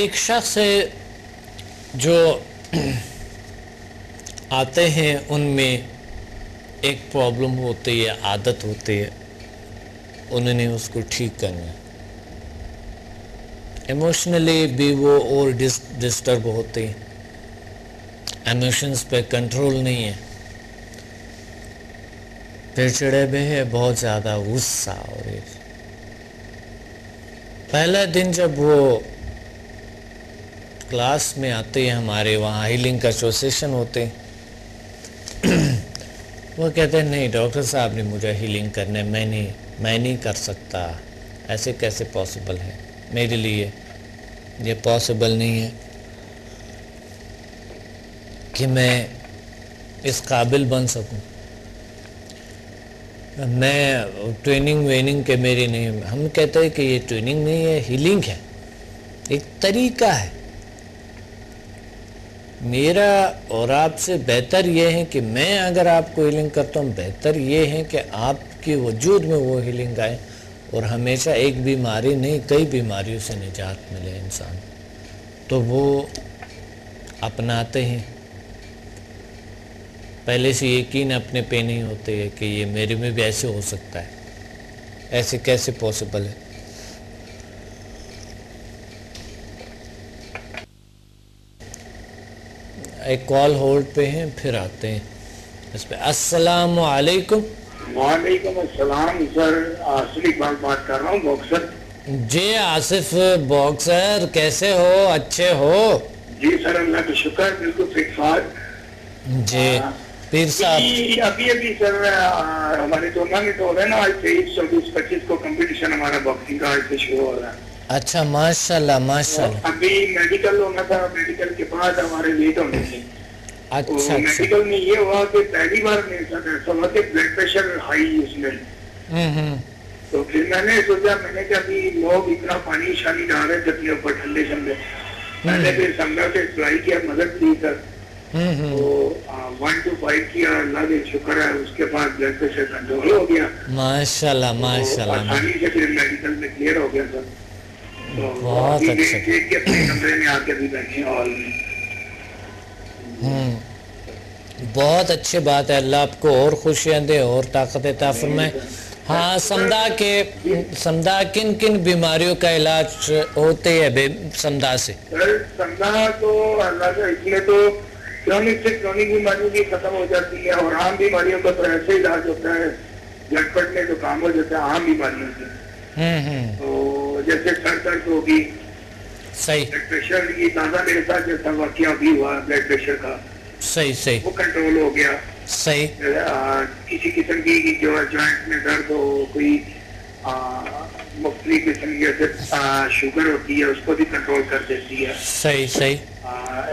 ایک شخص ہے جو آتے ہیں، ان میں ایک پرابلم ہوتی ہے، عادت ہوتی ہے، انہوں نے اس کو ٹھیک کرنا ہے۔ ایموشنلی بھی وہ اور ڈسٹرب ہوتے ہیں۔ ایموشنز پہ کنٹرول نہیں ہے۔ پھر چڑے بھی ہے بہت زیادہ غصہ اور پہلا دن جب وہ کلاس میں آتے ہیں ہمارے، وہاں ہیلنگ کا جو سیشن ہوتے وہ کہتے ہیں، نہیں ڈاکٹر صاحب نے مجھے ہیلنگ کرنے، میں نہیں میں نہیں کر سکتا۔ ایسے کیسے پاسبل ہے؟ میرے لیے یہ پاسبل نہیں ہے کہ میں اس قابل بن سکوں۔ میں ٹریننگ، ویننگ کے میری نہیں، ہم کہتے ہیں کہ یہ ٹریننگ نہیں ہے، ہیلنگ ہے۔ ایک طریقہ ہے۔ میرا اور آپ سے بہتر یہ ہے کہ میں اگر آپ کو ہیلنگ کرتا ہوں، بہتر یہ ہے کہ آپ کے وجود میں وہ ہیلنگ آئے اور ہمیشہ ایک بیماری نہیں، کئی بیماریوں سے نجات ملے انسان۔ تو وہ اپناتے ہیں۔ پہلے سے یقین اپنے پہ نہیں ہوتے ہے کہ یہ میرے میں بھی ایسے ہو سکتا ہے۔ ایسے کیسے پاسبل ہے؟ ایک کال ہولڈ پہ ہیں پھر آتے ہیں۔ اس پہ السلام علیکم۔ وعلیکم السلام سر آصف اقبال بات کر رہا ہوں باکسر۔ جی آصف باکسر کیسے ہو؟ اچھے ہو؟ جی سر اللہ کا شکر بالکل فٹ جی پیر صاحب۔ ابھی ابھی ابھی سر ہمارے ٹورنامنٹ ہو رہے ہیں نا آج تیئیس چوبیس پچیس کو کمپٹیشن ہمارا باکسنگ کا آج سے شروع ہو رہا ہے۔ اچھا ماشاء اللہ ماشاء اللہ ابھی میڈیکل ہونا تھا میڈیکل کے بعد ہمارے لیٹ ہونے تھے اچھا اچھا۔ میڈیکل میں یہ ہوا کہ پہلی بار میرے ساتھ ایسا ہوا کہ بلڈ پریشر ہائی اس میں۔ تو پھر میں نے سوچا میں نے کہ ابھی لوگ اتنا پانی شانی ڈال رہے تھے اپنے اوپر ٹھنڈے ٹھنڈے میں نے پھر سنگا سے اپلائی کیا مدد لی سر۔ تو ون ٹو فائیو کیا اللہ کا شکر ہے۔ اس کے بعد بلڈ پریشر کنٹرول ہو گیا۔ ماشاء اللہ ماشاء اللہ آسانی سے پھر میڈیکل میں کلیئر ہو گیا سر۔ بہت اچھا۔ ہوں۔ بہت اچھی بات ہے۔ اللہ آپ کو اور خوشیاں دے اور طاقت عطا فرمائے۔ ہاں سمدھا کے سمدھا کن کن بیماریوں کا علاج ہوتے ہے بے سمدھا سے؟ سنگا تو اللہ کا اس میں تو کرونک سے کرونک بیماریوں کی ختم ہو جاتی ہے اور عام بیماریوں کا تو ایسے علاج ہوتا ہے۔ جٹ پٹ میں جو کام ہو جاتا ہے عام بیماریوں سے۔ ہوں تو جیسے سر درد ہوگی۔ صحیح۔ بلڈ پریشر یہ تازہ میرے ساتھ جیسا واقعہ بھی ہوا بلڈ پریشر کا۔ صحیح صحیح۔ وہ کنٹرول ہو گیا۔ صحیح۔ کسی قسم کی جو ہے جوائنٹ میں درد ہو کوئی مختلف قسم کی جیسے شوگر ہوتی ہے اس کو بھی کنٹرول کر دیتی ہے۔ صحیح صحیح۔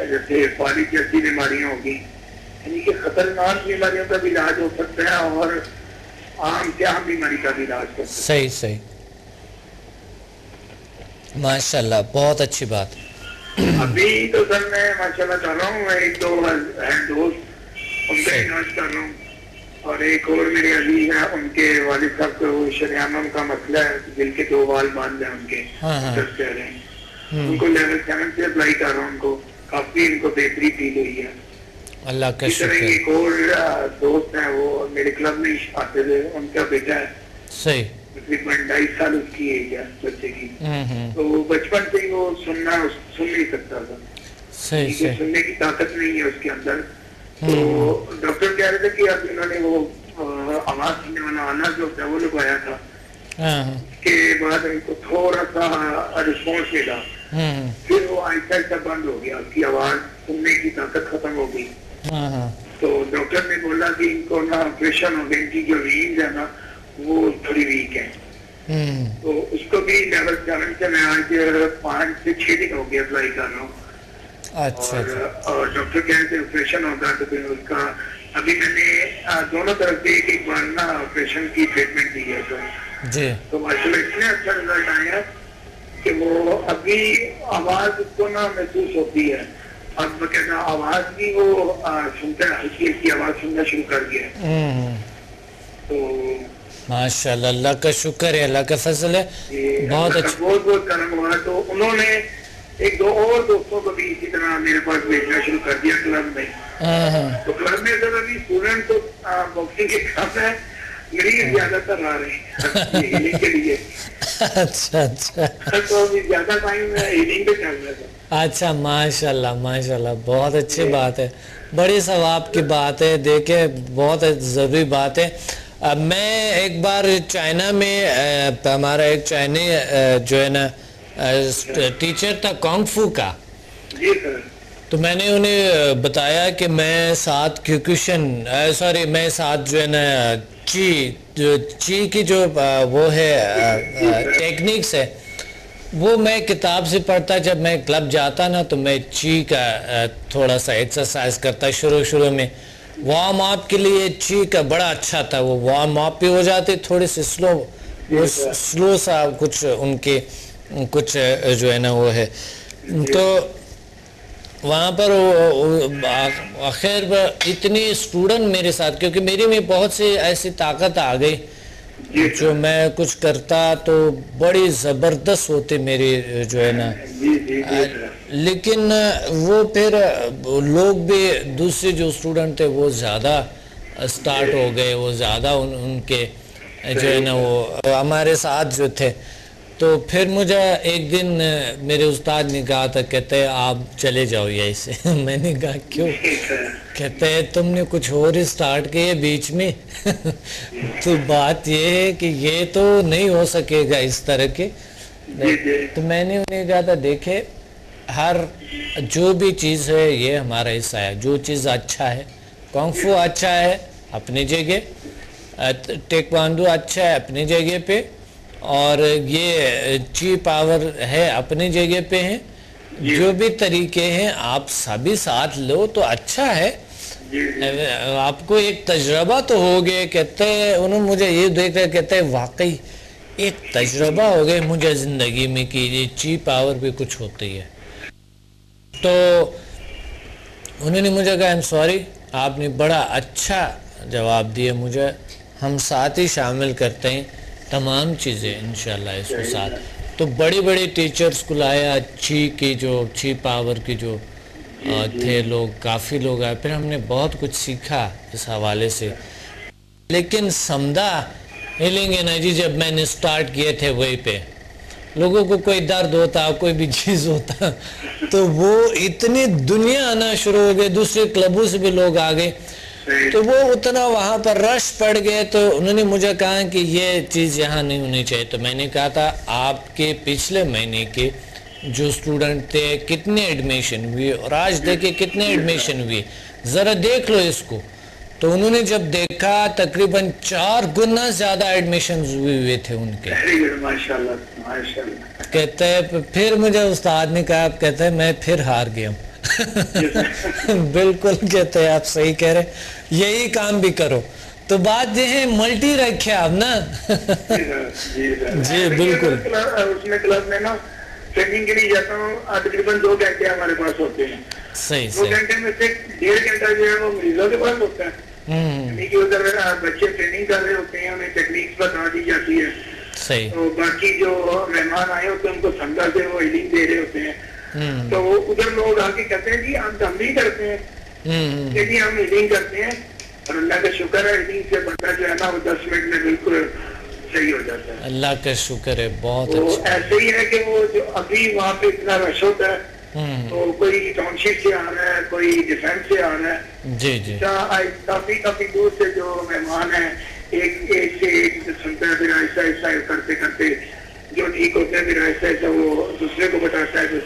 جیسے فالک جیسی بیماریاں ہوگی۔ یعنی کہ خطرناک بیماریوں کا بھی علاج ہو سکتا ہے اور عام عام بیماری کا بھی علاج ہو سکتا صحیح صحیح۔ ماشاء اللہ بہت اچھی بات۔ ابھی تو سر میں ماشاء اللہ کر رہا ہوں ایک دو دوست ان کا علاج کر رہا ہوں۔ اور ایک اور میرے علی ہیں ان کے والد صاحب کو شریانم کا مسئلہ ہے دل کے دو وال باندھ ہیں ان کے ہاں ہاں۔ ہیں۔ ان کو لیول سیون سے اپلائی کر رہا ہوں ان کو کافی ان کو بہتری فیل ہوئی ہے۔ اللہ کا شکر۔ ایک اور دوست ہیں وہ میرے کلب میں آتے تھے ان کا بیٹا ہے۔ صحیح۔ تقریباً ڈھائی سال اس کی ایج ہے بچے کی۔ تو بچپن سے ہی وہ سننا سن نہیں سکتا تھا۔ سننے کی طاقت نہیں ہے اس کے اندر۔ تو ڈاکٹر کہہ رہے تھے کہ اب انہوں نے وہ آواز سننے والا آنا جو ہے وہ لگوایا تھا۔ اس کے بعد ان کو تھوڑا سا رسپانس ملا۔ پھر وہ آہستہ آہستہ بند ہو گیا اس کی آواز سننے کی طاقت ختم ہو گئی۔ ہاں ہاں۔ تو ڈاکٹر نے بولا کہ ان کو نا آپریشن ہو گیا ان کی جو وینز ہے نا وہ تھوڑی ویک ہے ہوں تو اس کو بھی لیول سیون سے میں آج پانچ سے چھ دن ہو گیا اپلائی کر رہا ہوں اچھا اور اور ڈاکٹر رہے تھے آپریشن ہوگا تو پھر اس کا ابھی میں نے دونوں طرف سے ایک ایک بار نا آپریشن کی ٹریٹمنٹ دی ہے سر جی تو ماشاء اللہ اتنے اچھا رزلٹ آیا کہ وہ ابھی آواز اس کو نا محسوس ہوتی ہے اب باقاعدہ آواز بھی وہ سنتا ہے ہلکی ہلکی آواز سننا شروع کر دیا ہے ہوں ہوں تو ماشاء اللہ اللہ کا شکر ہے اللہ کا فضل ہے۔ بہت اچھا۔ بہت بہت کرم ہوا تو انہوں نے ایک دو اور دوستوں کو بھی اسی طرح میرے پاس بھیجنا شروع کر دیا کلب میں۔ ہاں ہاں۔ تو کلب میں سر ابھی اسٹوڈنٹ تو باکسنگ کے کم ہے مریض زیادہ تر آ رہے ہیں ہیلنگ کے لیے۔ اچھا اچھا۔ تو زیادہ ٹائم ہیلنگ پہ چل رہا تھا اچھا ماشاء اللہ ماشاء اللہ بہت اچھی بات ہے۔ بڑی ثواب کی بات ہے۔ دیکھیں بہت ضروری بات ہے۔ اب میں ایک بار چائنا میں ہمارا ایک چائنی اہ، جو ہے نا ٹیچر تھا کانگ فو کا۔ جی تو میں نے انہیں بتایا کہ میں ساتھ کیوکوشن سوری میں ساتھ جو ہے نا چی جو چی کی جو وہ ہے ٹیکنیکس ہے وہ میں کتاب سے پڑھتا جب میں کلب جاتا نا تو میں چی کا تھوڑا سا ایکسرسائز کرتا شروع شروع میں۔ وارم اپ کے لیے چی کا بڑا اچھا تھا۔ وہ وارم اپ بھی ہو جاتے تھوڑی سی سلو سلو سا کچھ ان کے کچھ جو ہے نا وہ ہے۔ تو وہاں پر آخر پر اتنی اسٹوڈنٹ میرے ساتھ کیونکہ میری میں بہت سی ایسی طاقت آ گئی۔ جو میں کچھ کرتا تو بڑی زبردست ہوتی میری جو ہے نا۔ جی جی جی لیکن وہ پھر لوگ بھی دوسرے جو اسٹوڈنٹ تھے وہ زیادہ سٹارٹ ہو گئے وہ زیادہ ان کے جو ہے نا وہ ہمارے ساتھ جو تھے تو پھر مجھے ایک دن میرے استاد نے کہا تھا، کہتے ہیں آپ چلے جاؤ یہیں سے۔ میں نے کہا، کیوں؟ کہتے ہیں، تم نے کچھ اور ہی سٹارٹ کیا بیچ میں؟ تو بات یہ ہے کہ یہ تو نہیں ہو سکے گا اس طرح کے۔ تو میں نے انہیں کہا تھا دیکھے ہر جو بھی چیز ہے، یہ ہمارا حصہ ہے۔ جو چیز اچھا ہے کانفو اچھا ہے، اپنی جگہ۔ ٹیکواندو اچھا ہے، اپنی جگہ پہ۔ اور یہ چی پاور ہے اپنی جگہ پہ ہیں۔ جو بھی طریقے ہیں آپ سبھی ساتھ لو تو اچھا ہے۔ جی۔ جی آپ کو ایک تجربہ تو ہو گیا کہتے ہیں انہوں نے مجھے یہ دیکھ رہے کہتے ہیں واقعی ایک تجربہ ہو گیا مجھے زندگی میں کہ یہ چی پاور بھی کچھ ہوتی ہے۔ تو انہوں نے مجھے کہا ایم سوری آپ نے بڑا اچھا جواب دیا مجھے۔ ہم ساتھ ہی شامل کرتے ہیں۔ تمام چیزیں انشاءاللہ اس کے ساتھ۔ تو بڑی بڑی ٹیچرز کو لایا چی کی جو چی پاور کی جو تھے لوگ، کافی لوگ آئے۔ پھر ہم نے بہت کچھ سیکھا اس حوالے سے۔ لیکن سمدہ ہیلنگ انرجی جب میں نے سٹارٹ کیے تھے وہی پہ۔ لوگوں کو کوئی درد ہوتا، کوئی بھی چیز ہوتا، تو وہ اتنی دنیا آنا شروع ہو گئی دوسرے کلبوں سے بھی لوگ آ گئے۔ تو وہ اتنا وہاں پر رش پڑ گئے تو انہوں نے مجھے کہا کہ یہ چیز یہاں نہیں ہونی چاہیے۔ تو میں نے کہا تھا آپ کے پچھلے مہینے کے جو اسٹوڈنٹ تھے کتنے ایڈمیشن ہوئے؟ اور آج دیکھیں کتنے ایڈمیشن ہوئے۔ ذرا دیکھ لو اس کو۔ تو انہوں نے جب دیکھا تقریباً چار گنا زیادہ ایڈمیشن ہوئے ہوئے تھے ان کے۔ ویری گڈ ماشاء اللہ ماشاء اللہ کہتے ہیں پھر مجھے استاد نے کہا کہتے ہیں میں پھر ہار گیا ہوں۔ بالکل کہتے ہیں آپ صحیح کہہ رہے ہیں۔ یہی کام بھی کرو۔ تو بات یہ ہے ملٹی رکھے آپ نا؟ جی بالکل۔ اس میں کلب میں نا ٹریننگ کے لیے جاتا ہوں تقریباً دو گھنٹے ہمارے پاس ہوتے ہیں۔ صحیح دو گھنٹے میں سے ڈیڑھ گھنٹہ جو ہے وہ مریضوں کے پاس ہوتا ہے۔ یعنی کہ ادھر آ، بچے ٹریننگ کر رہے ہوتے ہیں انہیں ٹیکنیکس بتا دی جاتی ہے۔ صحیح۔ تو باقی جو مہمان آئے ہوتے ہیں ان کو سمجھا سے وہ ہیلنگ دے رہے ہوتے ہیں۔ تو ادھر لوگ آ کے کہتے ہیں جی ہم ہم بھی کرتے ہیں۔ جی ہم ہیلنگ کرتے ہیں۔ اور اللہ کا شکر ہے ہیلنگ سے بندہ جو ہے نا وہ دس منٹ میں بالکل صحیح ہو جاتا ہے۔ اللہ کا شکر ہے بہت اچھا۔ ایسے ہی ہے کہ وہ جو ابھی وہاں پہ اتنا رش ہوتا ہے تو کوئی ٹاؤن شپ سے آ رہا ہے کوئی ڈیفینس سے آ رہا ہے۔ جی جی۔ کافی کافی دور سے جو مہمان ہیں ایک ایک سے ایک سنتا ہے پھر ایسا ایسا کرتے کرتے جو ٹھیک ہوتا ہے پھر ایسا ایسا وہ دوسرے کو بتاتا ہے۔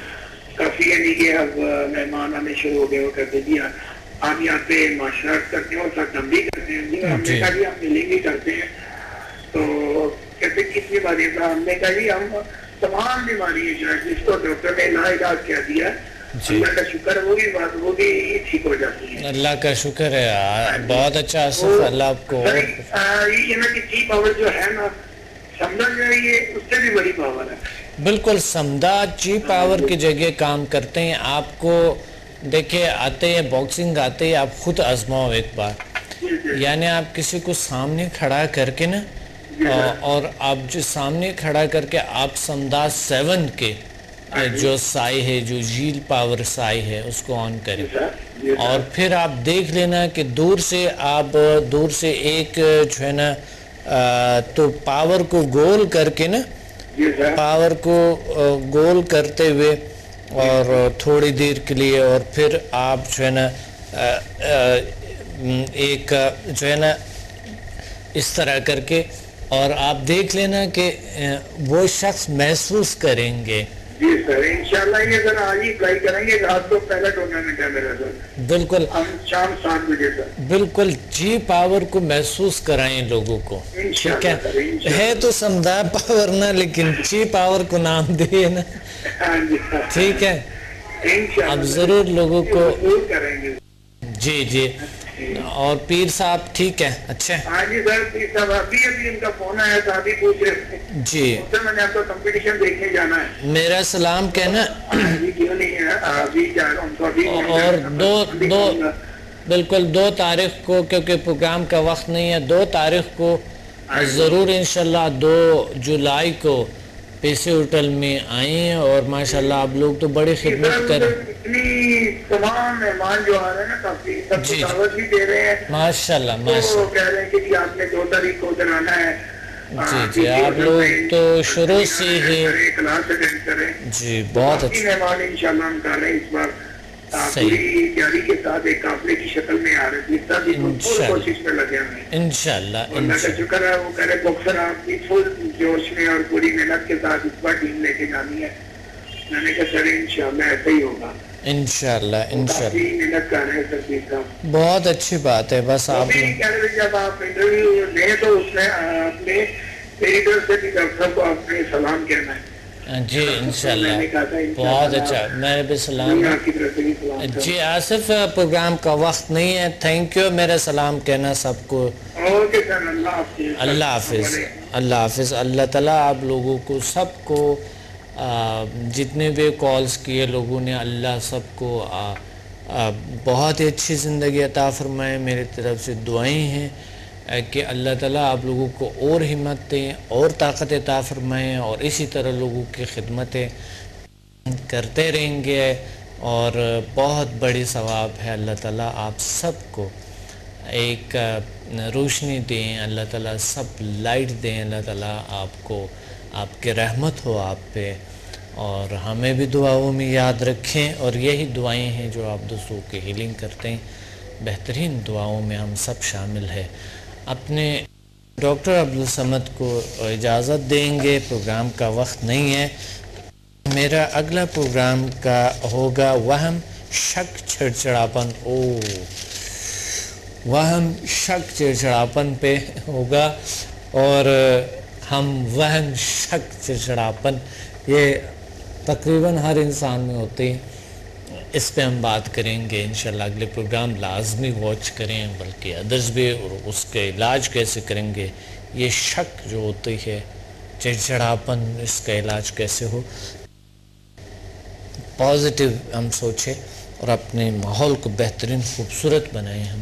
کافی یعنی کہ اب مہمان آنے شروع ہو گئے وہ کہتے جی ہم یہاں پہ معاشرت کرتے ہیں اور ساتھ ہم بھی کرتے ہیں۔ جی ہم نے جی۔ کہا جی ہم ملیں گے کرتے ہیں۔ تو کہتے کس بیماری کا ہم نے کہا جی ہم تمام بیماری جو ہے جس کو ڈاکٹر نے لا علاج کہہ دیا۔ جی۔ اللہ کا شکر ہے وہ بھی بات وہ بھی ٹھیک ہو جاتی ہے۔ اللہ کا شکر ہے۔ بہت اچھا اصف اللہ آپ کو۔ یہ نا کہ چی پاور جو ہے نا سمجھا جو ہے یہ اس سے بھی بڑی پاور ہے۔ بالکل سمدہ چی پاور کی جگہ کام کرتے ہیں۔ آپ کو دیکھیں، آتے ہیں، باکسنگ آتے ہیں، آپ خود آزماؤ ایک بار۔ یعنی آپ کسی کو سامنے کھڑا کر کے نا، اور آپ جو سامنے کھڑا کر کے آپ سمدہ سیون کے جو سائی ہے، جو جھیل پاور سائی ہے، اس کو آن کریں۔ اور پھر آپ دیکھ لینا کہ دور سے آپ، دور سے ایک جو ہے نا تو پاور کو گول کر کے نا پاور کو گول کرتے ہوئے اور تھوڑی دیر کے لیے اور پھر آپ جو ہے نا ایک، جو ہے نا، اس طرح کر کے اور آپ دیکھ لینا کہ وہ شخص محسوس کریں گے۔ جی سر انشاءاللہ یہ سر آج ہی اپلائی کریں گے رات کو پہلا ٹورنامنٹ ہے میرا سر۔ بالکل۔ ہم شام سات بجے سر۔ بالکل جی پاور کو محسوس کرائیں لوگوں کو۔ ٹھیک ہے؟ ہے تو سمدار پاور نہ لیکن جی پاور کو نام دے نا۔ ہاں جی۔ ٹھیک ہے؟ اب ضرور لوگوں کو جی جی۔ اور پیر صاحب ٹھیک ہے اچھا ہاں جی سر پلیز صاحب ابھی ابھی ان کا فون آیا تھا ابھی پوچھ رہے تھے۔ جی۔ میں نے آپ کو کمپٹیشن دیکھنے جانا ہے۔ میرا سلام کہنا۔ اور دو دو بالکل دو تاریخ کو کیونکہ پروگرام کا وقت نہیں ہے دو تاریخ کو ضرور انشاءاللہ دو جولائی کو پیسے ہوٹل میں آئیں اور ماشاءاللہ آپ لوگ تو بڑی خدمت اتنی تمام مہمان جو آ رہے ہیں کافی سب جی،۔ دعوت بھی دے رہے ہیں۔ ماشاءاللہ تو ماشاءاللہ۔ وہ کہہ رہے ہیں کہ جی آپ نے دو تاریخ کو آنا ہے۔ جی جی آپ لوگ تو شروع سے ہی جی بہت اچھا۔ مہمان انشاءاللہ ہم کر رہے ہیں اس بار۔ آ، صحیح۔ پوری تیاری کے ساتھ ایک قافلے کی شکل میں آ رہے انشاءاللہ۔ کوشش میں لگے ہوئے ہیں۔ انشاءاللہ اللہ کا شکر ہے وہ کہہ رہے بکسر آپ کی فل جوش میں اور پوری محنت کے ساتھ اس بار ٹیم لے کے جانی ہے۔ میں نے کہا سر انشاءاللہ ایسا ہی ہوگا۔ انشاءاللہ انشاءاللہ۔ بہت اچھی بات ہے بس آپ تھے جب آپ انٹرویو لیں تو اس میں اپنے سے بھی ڈاکٹر کو اپنے سلام کہنا ہے۔ جی انشاءاللہ۔ بہت اچھا۔ میں بھی سلام۔ جی آصف پروگرام کا وقت نہیں ہے۔ تھینک یو میرا سلام کہنا سب کو۔ اللہ حافظ۔ اللہ حافظ۔ اللہ تعالیٰ آپ لوگوں کو سب کو جتنے بھی کالز کیے لوگوں نے اللہ سب کو بہت ہی اچھی زندگی عطا فرمائے۔ میری طرف سے دعائیں ہیں۔ کہ اللہ تعالیٰ آپ لوگوں کو اور ہمت دیں، اور طاقت عطا فرمائیں، اور اسی طرح لوگوں کی خدمتیں کرتے رہیں گے۔ اور بہت بڑی ثواب ہے اللہ تعالیٰ آپ سب کو ایک روشنی دیں، اللہ تعالیٰ سب لائٹ دیں، اللہ تعالیٰ آپ کو، آپ کے رحمت ہو آپ پہ۔ اور ہمیں بھی دعاؤں میں یاد رکھیں۔ اور یہی دعائیں ہیں جو آپ دوسروں کی ہیلنگ کرتے ہیں۔ بہترین دعاؤں میں ہم سب شامل ہیں۔ اپنے ڈاکٹر عبدالسمد کو اجازت دیں گے، پروگرام کا وقت نہیں ہے۔ میرا اگلا پروگرام کا ہوگا وہم شک چھڑچڑاپن او وہم شک چڑچڑاپن پہ ہوگا اور ہم وہم شک چڑچڑاپن۔ یہ تقریباً ہر انسان میں ہوتے ہیں۔ اس پہ ہم بات کریں گے، انشاءاللہ اگلے پروگرام لازمی واچ کریں، بلکہ ادرس بھی اور اس کے علاج کیسے کریں گے، یہ شک جو ہوتی ہے، چڑچڑاپن اس کا علاج کیسے ہو؟ پازیٹیو ہم سوچیں اور اپنے ماحول کو بہترین خوبصورت بنائیں ہم۔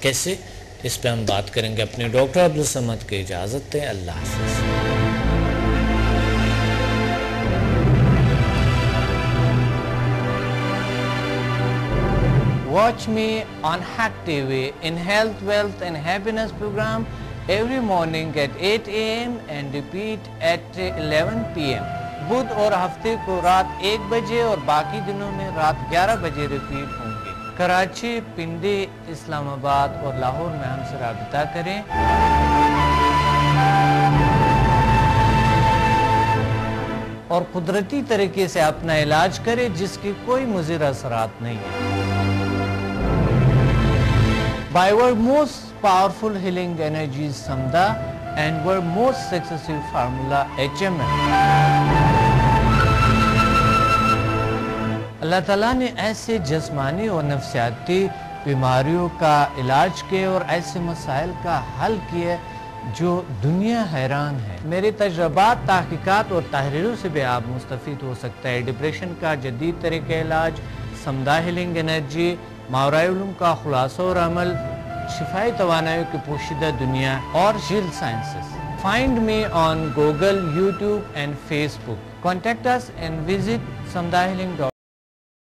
کیسے؟ اس پہ ہم بات کریں گے۔ اپنے ڈاکٹر عبدالسمد کی اجازت دیں۔ اللہ حافظ۔ Watch me on Hack TV in Health, Wealth and Happiness program every morning at 8 a.m. and repeat at 11 p.m. بدھ اور ہفتے کو رات ایک بجے اور باقی دنوں میں رات گیارہ بجے ریپیٹ ہوں گے کراچی پنڈی اسلام آباد اور لاہور میں ہم سے رابطہ کریں اور قدرتی طریقے سے اپنا علاج کرے جس کی کوئی مضر اثرات نہیں ہے By our most powerful healing energies Samda and our most successful formula HMM. اللہ تعالیٰ نے ایسے جسمانی اور نفسیاتی بیماریوں کا علاج کیے اور ایسے مسائل کا حل کیے جو دنیا حیران ہے میرے تجربات، تحقیقات اور تحریروں سے بھی آپ مستفید ہو سکتا ہے ڈپریشن کا جدید طریقہ علاج سمدہ ہیلنگ انرجی ماورائے علوم کا خلاصہ اور عمل شفائی توانائی کی پوشیدہ دنیا اور jail sciences find me on Google YouTube and Facebook contact us and visit samudayhealing.com.